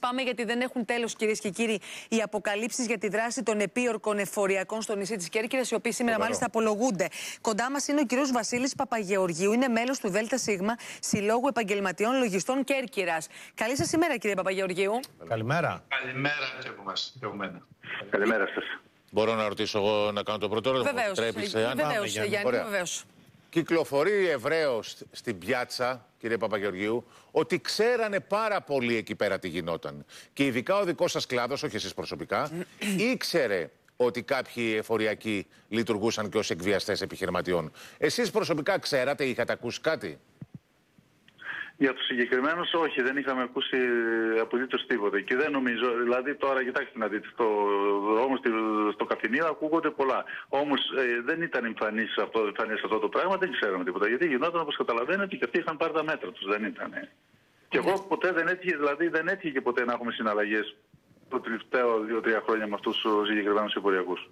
Πάμε γιατί δεν έχουν τέλος, κυρίες και κύριοι, οι αποκαλύψεις για τη δράση των επίορκων εφοριακών στο νησί της Κέρκυρας, οι οποίοι σήμερα μάλιστα απολογούνται. Κοντά μας είναι ο κύριος Βασίλης Παπαγεωργίου, είναι μέλος του ΔΣ Συλλόγου Επαγγελματιών Λογιστών Κέρκυρας. Καλή σας ημέρα, κύριε Παπαγεωργίου. Καλημέρα. Καλημέρα και από μας, και από μένα. Καλημέρα σας. Μπορώ να ρωτήσω εγώ να κάνω το πρώτο ερώτημα. Βεβαίως. Επιτρέπεις, ε, αν- Βεβαίως, Γιάννη. Γιάννη, Ωραία. βεβαίως. Κυκλοφορεί ευρέως στην πιάτσα, κύριε Παπαγεωργίου, ότι ξέρανε πάρα πολύ εκεί πέρα τι γινόταν. Και ειδικά ο δικός σας κλάδος, όχι εσείς προσωπικά, ήξερε ότι κάποιοι εφοριακοί λειτουργούσαν και ως εκβιαστές επιχειρηματιών. Εσείς προσωπικά ξέρατε, είχατε ακούσει κάτι; Για τους συγκεκριμένους, όχι, δεν είχαμε ακούσει απολύτως τίποτα. Και δεν νομίζω, δηλαδή τώρα κοιτάξτε να δείτε, στο δρόμο, στη- στο καφενείο ακούγονται πολλά. Όμως δεν ήταν εμφανής αυτό, εμφανής αυτό το πράγμα, δεν ξέραμε τίποτα. Γιατί γινόταν όπως καταλαβαίνετε και αυτοί είχαν πάρει τα μέτρα τους, δεν ήταν. Και εγώ ποτέ δεν έτυχε, δηλαδή δεν έτυχε και ποτέ να έχουμε συναλλαγές το τελευταίο δύο-τρία χρόνια με αυτούς τους συγκεκριμένους εμποριακούς.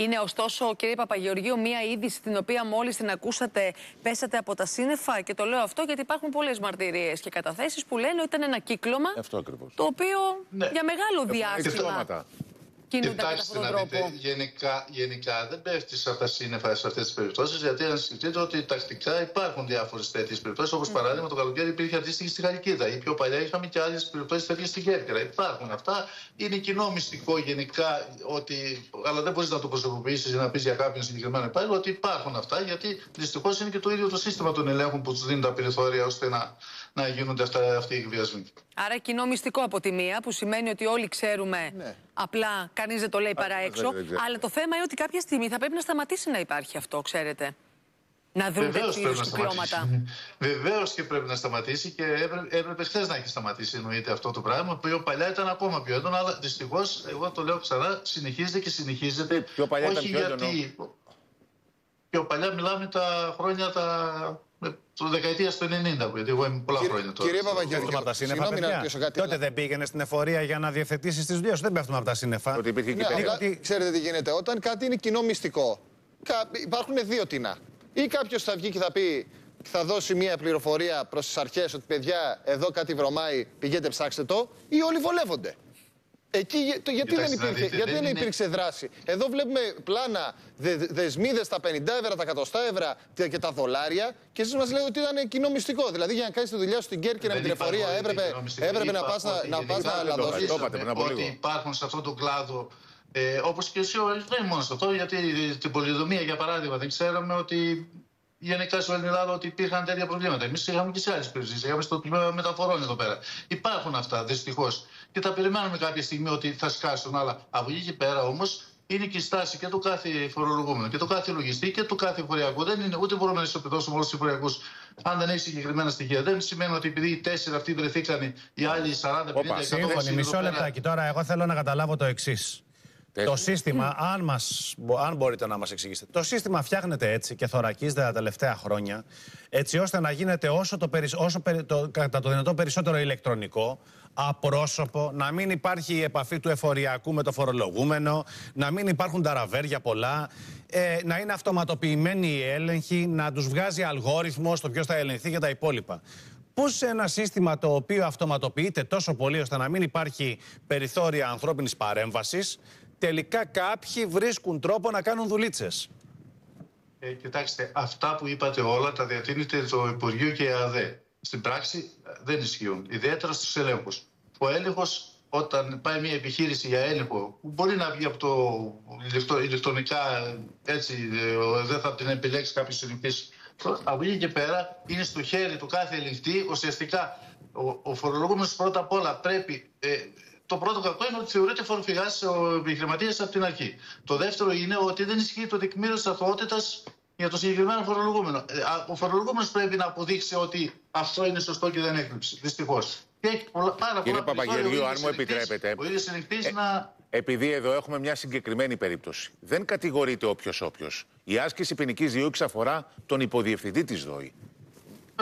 Είναι ωστόσο, κύριε Παπαγεωργίου, μία είδηση την οποία μόλις την ακούσατε, πέσατε από τα σύννεφα; Και το λέω αυτό γιατί υπάρχουν πολλές μαρτυρίες και καταθέσεις που λένε ότι ήταν ένα κύκλωμα Αυτό ακριβώς. το οποίο Ναι. για μεγάλο διάστημα Συμπτώματα. κινούνταν κατά Κοιτάξτε αυτόν να τον δείτε, τρόπο. γενικά, γενικά δεν πέφτει από τα σύννεφα σε αυτές τις περιπτώσεις, γιατί αν σκεφτείτε ότι τακτικά υπάρχουν διάφορες τέτοιες περιπτώσεις. Όπως παράδειγμα το καλοκαίρι υπήρχε αντίστοιχη στη Γαλλικίδα ή πιο παλιά είχαμε και άλλες περιπτώσεις τέτοιες στην Κέρκυρα. Υπάρχουν αυτά. Είναι κοινό μυστικό γενικά, ότι, αλλά δεν μπορείς να το προσωποποιήσεις ή να πεις για κάποιον συγκεκριμένο υπάλληλο ότι υπάρχουν αυτά, γιατί δυστυχώς είναι και το ίδιο το σύστημα των ελέγχων που τους δίνουν τα περιθώρια ώστε να, να γίνονται αυτά, αυτοί οι εκβιασμοί. Άρα κοινό μυστικό από τη μία, που σημαίνει ότι όλοι ξέρουμε, Ναι. απλά κανείς δεν το λέει παρά δεν- έξω. δεν ξέρει. Αλλά το θέμα είναι ότι κάποια στιγμή θα πρέπει να σταματήσει να υπάρχει αυτό, ξέρετε. Να δουν Βεβαίως τέτοιου πρέπει είδους να κυκλώματα. σταματήσει. Βεβαίως και πρέπει να σταματήσει και έπρεπε, έπρεπε χθες να έχει σταματήσει εννοείται αυτό το πράγμα. Το οποίο παλιά ήταν ακόμα πιο έντονο, αλλά δυστυχώς, εγώ το λέω ξανά, συνεχίζεται και συνεχίζεται. Πιο παλιά ήταν όχι πιο γιατί. Πιο παλιά μιλάμε τα χρόνια τα. Το δεκαετία του 90, γιατί εγώ είμαι πολλά χρόνια τώρα. Κύριε Παπαγεωργίου, Πέφτουμε από τα σύννεφα, συγγνώμη να παιδιά. ρωτήσω κάτι. Τότε αλλά- δεν πήγαινε στην εφορία για να διευθετήσεις τις δουλειές σου. Δεν πέφτουμε από τα σύννεφα. Ότι υπήρχε εκεί Ναι, πέρα. απλά ότι- ξέρετε τι γίνεται. Όταν κάτι είναι κοινό μυστικό, κα- υπάρχουν δύο τινά. Ή κάποιος θα βγει και θα πει, θα δώσει μια πληροφορία προς τις αρχές ότι παιδιά, εδώ κάτι βρωμάει, πηγαίνετε ψάξτε το, ή όλοι βολεύονται. Εκεί γε- το- γιατί, δεν Κοιτάξτε να υπήρχε, δείτε, γιατί δεν δεν είναι- υπήρξε δράση; Εδώ βλέπουμε πλάνα, δε, δεσμίδες στα 50 ευρώ, τα 100 ευρώ και και τα δολάρια και εσείς μας λέτε ότι ήταν κοινό μυστικό. Δηλαδή για να κάνεις τη δουλειά σου στην Κέρκυρα με Δεν την εφορία υπάρχουν έπρεπε, τέτοια νομιστικά. έπρεπε να πας Υπάρχουν να, ότι να, πας γενικά να δεν το λαδώσεις. Το είπατε πριν από ότι λίγο. υπάρχουν σε αυτόν τον κλάδο, ε, όπως και εσύ, όχι, δεν είναι μόνο σε αυτό, γιατί στην πολυδομία, για παράδειγμα, δεν ξέραμε ότι γενικά στην Ελλάδα ότι υπήρχαν τέτοια προβλήματα. Εμείς είχαμε και σε άλλες περιοχές. Είχαμε στο τμήμα μεταφορών εδώ πέρα. Υπάρχουν αυτά, δυστυχώς. Και τα περιμένουμε κάποια στιγμή ότι θα σκάσουν. Αλλά από εκεί και πέρα όμως είναι και η στάση και του κάθε φορολογούμενου και του κάθε λογιστή και του κάθε εφοριακού. Δεν είναι ούτε μπορούμε να ισοπεδώσουμε όλους τους εφοριακού αν δεν έχει συγκεκριμένα στοιχεία. Δεν σημαίνει ότι επειδή οι τέσσερις αυτοί βρεθήκαν, οι άλλοι 40, 50, 100 Σύμφωνοι, είναι μισό εδώ πέρα. λεπτάκι. Τώρα, εγώ θέλω να καταλάβω το εξής. Το σύστημα, αν, μας, μπο- αν μπορείτε να μας εξηγήσετε, το σύστημα φτιάχνεται έτσι και θωρακίζεται τα τελευταία χρόνια, έτσι ώστε να γίνεται όσο, το, περισ- όσο περι- το, κατά το δυνατόν περισσότερο ηλεκτρονικό, απρόσωπο, να μην υπάρχει η επαφή του εφοριακού με το φορολογούμενο, να μην υπάρχουν τα ραβέρια πολλά, ε, να είναι αυτοματοποιημένοι οι έλεγχοι, να τους βγάζει αλγόριθμος το ποιος θα ελεγχθεί και τα υπόλοιπα. Πώς σε ένα σύστημα το οποίο αυτοματοποιείται τόσο πολύ ώστε να μην υπάρχει περιθώρια ανθρώπινης παρέμβασης, τελικά κάποιοι βρίσκουν τρόπο να κάνουν δουλίτσες; Ε, κοιτάξτε, αυτά που είπατε όλα τα διατείνεται το Υπουργείο και η ΑΔΕ. Στην πράξη ε, δεν ισχύουν, ιδιαίτερα στους ελέγχους. Ο έλεγχος όταν πάει μια επιχείρηση για έλεγχο, που μπορεί να βγει από το ηλεκτρο- ηλεκτρονικά, έτσι, ε, δεν θα την επιλέξει κάποιος συλληπτής. Από εκεί και πέρα είναι στο χέρι του κάθε ελεγχτή. Ουσιαστικά ο, ο φορολογούμενος πρώτα απ' όλα πρέπει ε, το πρώτο κακό είναι ότι θεωρείται φοροφυγάς ο επιχειρηματίας από την αρχή. Το δεύτερο είναι ότι δεν ισχύει το τεκμήριο της αθωότητας για το συγκεκριμένο φορολογούμενο. Ε, α, Ο φορολογούμενος πρέπει να αποδείξει ότι αυτό είναι σωστό και δεν έκρυψε. Δυστυχώς. Και έχει πολλά, πάρα Κύριε πολλά Παπαγεωργίου, περιθώρια ο αν ίδιος μου ελεγκτής- επιτρέπετε. Ο ίδιος ελεγκτή Ε, να. Επειδή εδώ έχουμε μια συγκεκριμένη περίπτωση. Δεν κατηγορείται όποιος όποιος. Η άσκηση ποινικής διώξη αφορά τον υποδιευθυντή της ΔΟΗ.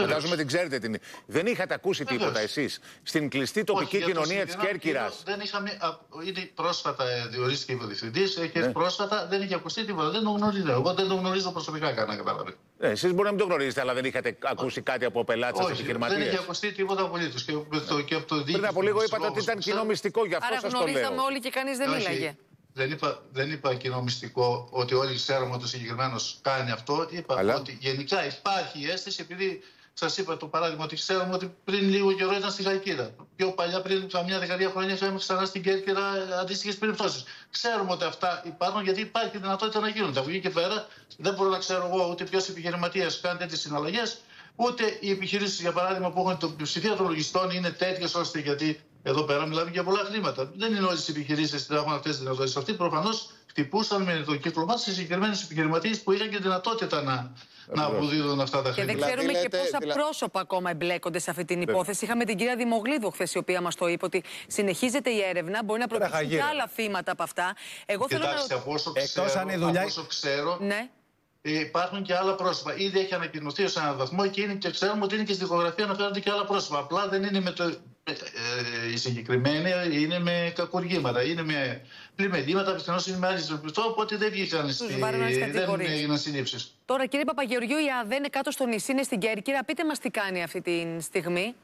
Φαντάζομαι την ξέρετε την. Δεν είχατε ακούσει Βεβαίως. τίποτα εσείς στην κλειστή τοπική Όχι, για το κοινωνία της συγκεκριμένο Κέρκυρας. κύριο Δεν είχαμε. α, Είναι πρόσφατα ε, διορίστηκε υποδιευθυντή και Ναι. πρόσφατα δεν είχε ακουστεί τίποτα. Δεν το γνωρίζω. Εγώ δεν το γνωρίζω προσωπικά κανένα κατάλαβε. Ε, Εσείς μπορεί να μην το γνωρίζετε, αλλά δεν είχατε ακούσει κάτι από πελάτες σα Όχι, δεν επιχειρηματίε. είχε ακουστεί τίποτα απολύτω. Και, με το- και από το Πριν από λίγο είπατε ότι λόγους ήταν που κοινό ξέρω- μυστικό, γι' αυτό Άρα σας το γνωρίζαμε λέω. όλοι και κανείς δεν Όχι, μίλαγε. Δεν είπα, δεν είπα κοινό μυστικό ότι όλοι ξέρουμε ότι ο συγκεκριμένος κάνει αυτό. Είπα Αλλά- ότι γενικά υπάρχει η αίσθηση, επειδή σας είπα το παράδειγμα ότι ξέρουμε ότι πριν λίγο καιρό ήταν στη Χαλκίδα. Πιο παλιά, πριν καμιά δεκαετία χρόνια, είχαμε ξανά στην Κέρκυρα αντίστοιχες περιπτώσεις. Ξέρουμε ότι αυτά υπάρχουν γιατί υπάρχει δυνατότητα να γίνονται. Από εκεί και πέρα δεν μπορώ να ξέρω εγώ ούτε ποιος επιχειρηματίας κάνει τέτοιες συναλλαγές, ούτε οι επιχειρήσεις, για παράδειγμα, που έχουν το πλειοψηφία των λογιστών είναι τέτοιες ώστε γιατί εδώ πέρα μιλάμε για πολλά χρήματα. Δεν είναι όλες οι επιχειρήσεις που έχουν αυτές τις δυνατότητες. Αυτοί προφανώς χτυπούσαν με το κύκλωμά σε συγκεκριμένου επιχειρηματίες που είχαν και δυνατότητα να, να αποδίδουν αυτά τα Και δεν χρήματα. Δηλαδή, ξέρουμε και λέτε, πόσα δηλα- πρόσωπα ακόμα εμπλέκονται σε αυτή την υπόθεση. Είχαμε την κυρία Δημογλίδου χθες, η οποία μας το είπε ότι συνεχίζεται η έρευνα. Μπορεί να προκύψουν και Χαγίρα. άλλα θύματα από αυτά. Εγώ θέλω Κοιτάξτε, να. από όσο Εκτός ξέρω, αν η δουλειά- από όσο ξέρω Ναι. ε, υπάρχουν και άλλα πρόσωπα. Ήδη έχει ανακοινωθεί σε έναν βαθμό και, είναι, και ξέρουμε ότι είναι και στη δικογραφία αναφέρονται και άλλα πρόσωπα. Απλά δεν είναι με το. Ε, ε, οι συγκεκριμένοι είναι με κακουργήματα, είναι με πλημελήματα, πιθανώς είναι με άλλη ζωπιστό, οπότε δεν βγήκαν στη, βάρουν στις δεν κατηγορίες. έγιναν συλλήψει. Τώρα, κύριε Παπαγεωργίου, η ΑΔΕ είναι κάτω στο νησί, είναι στην Κέρκυρα. Πείτε μας τι κάνει αυτή τη στιγμή.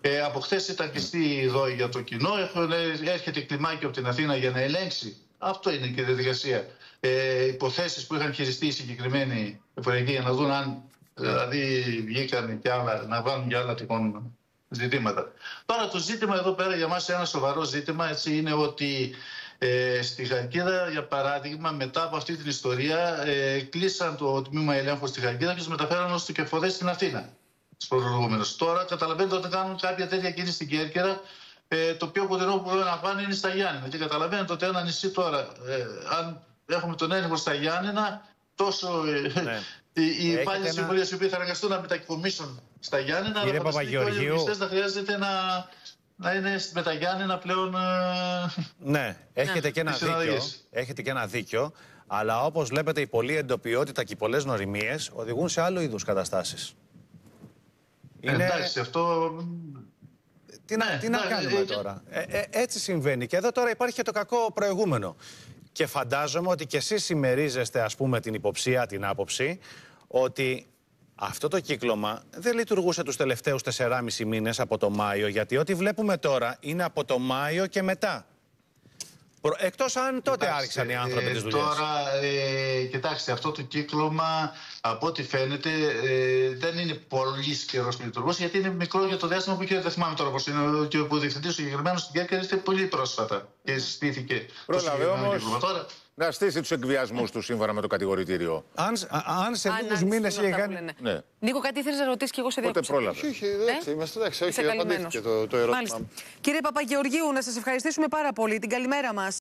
Ε, από χθες ήταν κλειστή εδώ για το κοινό. Έχουν, ε, έρχεται κλιμάκιο από την Αθήνα για να ελέγξει. Αυτό είναι και η διαδικασία. Ε, Υποθέσεις που είχαν χειριστεί οι συγκεκριμένοι εφοριακοί για να δουν αν δηλαδή βγήκαν και άλλα, να βάλουν και άλλα τυχόν ζητήματα. Τώρα το ζήτημα εδώ πέρα για μας ένα σοβαρό ζήτημα έτσι, είναι ότι ε, στη Χαλκίδα, για παράδειγμα, μετά από αυτή την ιστορία, ε, κλείσαν το τμήμα ελέγχου στη Χαλκίδα και τους μεταφέραν ως τοκεφοδέ στην Αθήνα. Τους προηγούμενου. Τώρα καταλαβαίνετε ότι κάνουν κάποια τέτοια κίνηση στην Κέρκυρα. Ε, το πιο κοντινό που μπορούν να πάνε είναι στα Γιάννενα. Και καταλαβαίνετε ότι ένα νησί τώρα, ε, αν έχουμε τον έλεγχο στα Γιάννενα, τόσο ε, Ναι. οι, οι Έχετε υπάλληλοι ένα- της εφορία οι οποίοι θα αναγκαστούν να μετακομίσουν στα Γιάννενα, Κύριε αλλά φανταστείτε όλοι οι Παπαγεωργίου. λογιστές να χρειάζεται να, να είναι με τα Γιάννενα πλέον. ε, Ναι, έχετε και ένα τις δίκιο. συναλλαγές. Έχετε και ένα δίκιο. Αλλά όπως βλέπετε, η πολλή εντοπιότητα και οι πολλές νοημίες οδηγούν σε άλλου είδους καταστάσεις. Είναι... Εντάξει, αυτό. Τι να, Ναι, τι να ναι, κάνουμε ε, τώρα; Ε, ε, έτσι συμβαίνει. Και εδώ τώρα υπάρχει και το κακό προηγούμενο. Και φαντάζομαι ότι κι εσείς συμμερίζεστε, ας πούμε, την υποψία, την άποψη, ότι αυτό το κύκλωμα δεν λειτουργούσε τους τελευταίους 4,5 μήνες από το Μάιο, γιατί ό,τι βλέπουμε τώρα είναι από το Μάιο και μετά. Προ- Εκτός αν τότε Εντάξει, άρχισαν οι άνθρωποι ε, τις δουλειές. Τώρα, ε, κοιτάξτε, αυτό το κύκλωμα από ό,τι φαίνεται ε, δεν είναι πολύ καιρό που λειτουργούσε γιατί είναι μικρό για το διάστημα που είχε. Δεν θυμάμαι τώρα πώς είναι. Και ο υποδιευθυντή ο συγκεκριμένος στην Κέρκυρα ήρθε πολύ πρόσφατα και συστήθηκε. το Πρόλαβε συγκεκριμένο όμως κύκλωμα. Τώρα, να στήσει τους εκβιασμούς τους σύμφωνα με το κατηγορητήριο. Αν, α- αν σε Αν λίγους άρχισαν μήνες αυτά είχε που κάνει... λένε. Ναι. Νίκο, κάτι ήθελε να ρωτήσεις και εγώ σε Πότε διάκοψα. πρόλαβες. Όχι, όχι, εντάξει, είμαστε εντάξει. Είσαι Όχι, καλυμμένος. απαντήθηκε το, το ερώτημα. Μάλιστα. Κύριε Παπαγεωργίου, να σας ευχαριστήσουμε πάρα πολύ. Την καλημέρα μας.